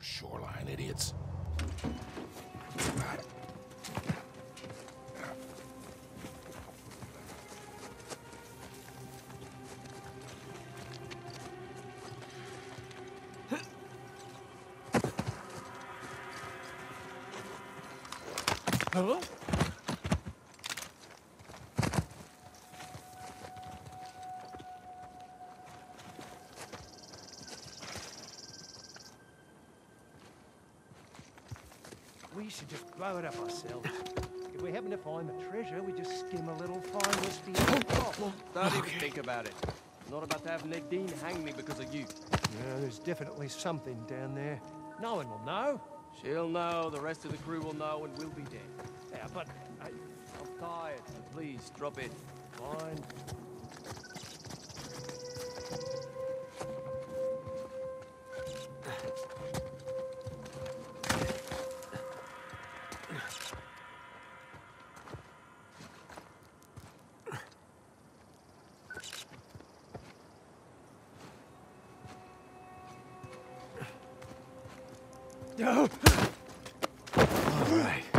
Shoreline idiots. Huh? We should just blow it up ourselves. If we happen to find the treasure, we just skim a little fine whiskey top. Don't even think about it. I'm not about to have Nadine hang me because of you. Yeah, there's definitely something down there. No one will know. She'll know, the rest of the crew will know, and we'll be dead. Yeah, but I, I'm tired, so please, drop it. fine. All right.